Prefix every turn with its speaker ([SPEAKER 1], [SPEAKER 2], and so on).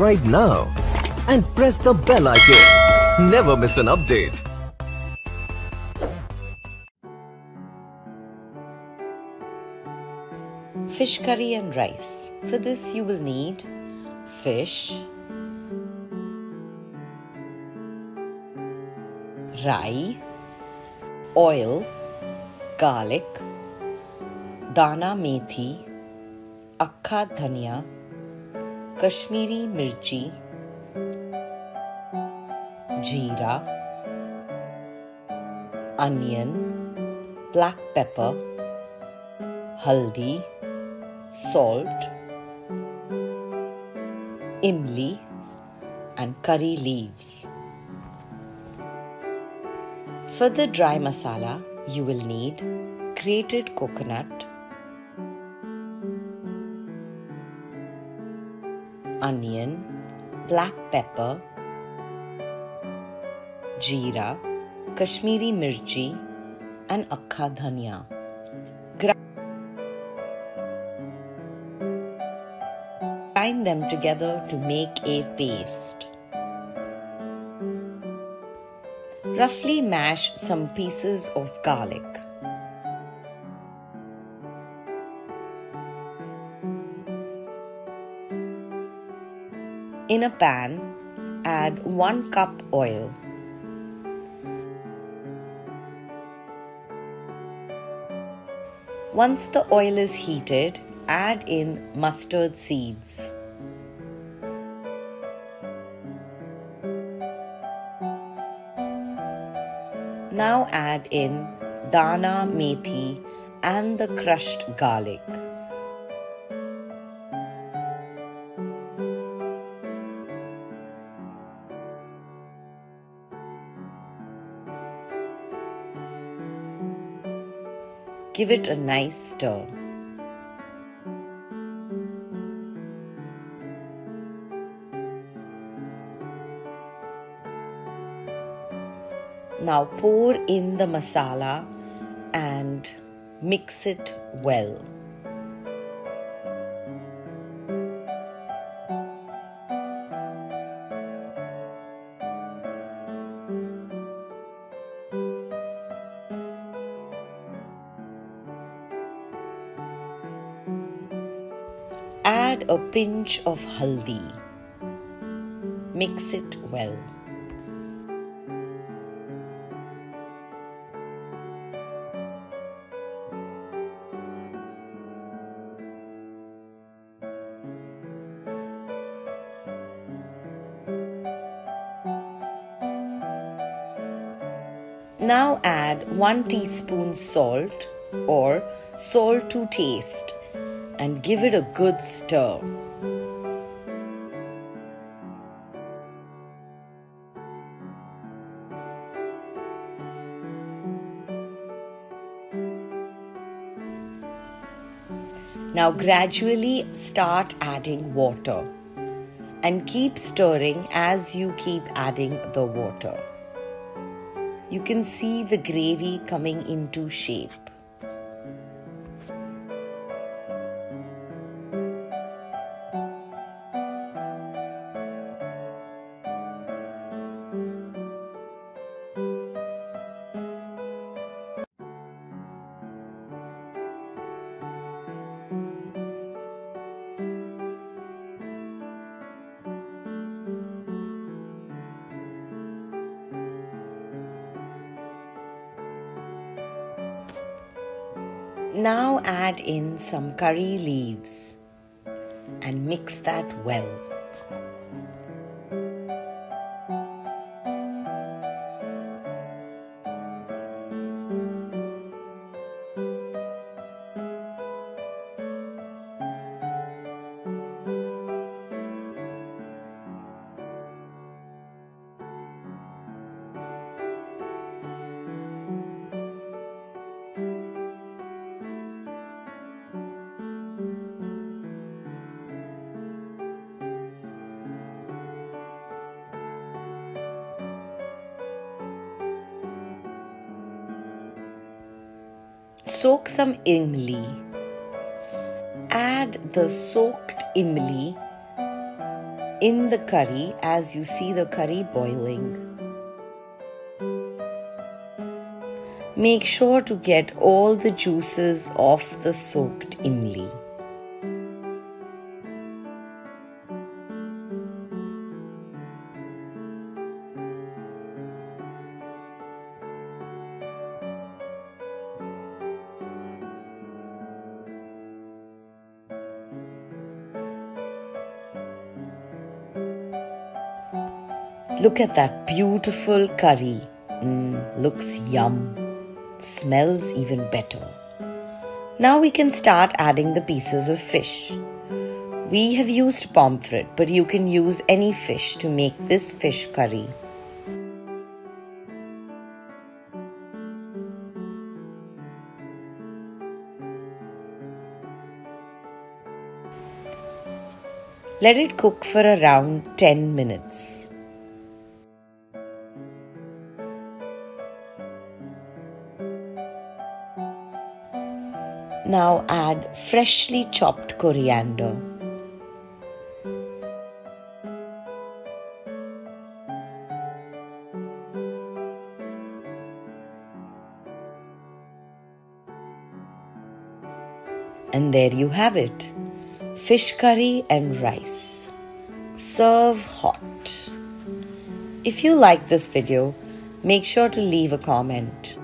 [SPEAKER 1] subscribe now and press the bell icon. Never miss an update.
[SPEAKER 2] Fish curry and rice. For this, you will need fish, raee, oil, garlic, dana methi, akka dhania, Kashmiri mirchi, jeera, onion, black pepper, haldi, salt, imli, and curry leaves. For the dry masala, you will need grated coconut, onion, black pepper, jeera, Kashmiri mirchi, and akka dhania. Grind them together to make a paste. Roughly mash some pieces of garlic. In a pan, add 1 cup oil. Once the oil is heated, add in mustard seeds. Now add in dana methi and the crushed garlic. Give it a nice stir. Now pour in the masala and mix it well. Add a pinch of haldi. Mix it well. Now add 1 teaspoon salt or salt to taste and give it a good stir. Now gradually start adding water and keep stirring as you keep adding the water. You can see the gravy coming into shape. Now add in some curry leaves and mix that well. Soak some imli. Add the soaked imli in the curry as you see the curry boiling. Make sure to get all the juices off the soaked imli. Look at that beautiful curry. Mm, looks yum. Smells even better. Now we can start adding the pieces of fish. We have used pomfret, but you can use any fish to make this fish curry. Let it cook for around 10 minutes. Now add freshly chopped coriander. And there you have it fish curry and rice. Serve hot. If you like this video, make sure to leave a comment.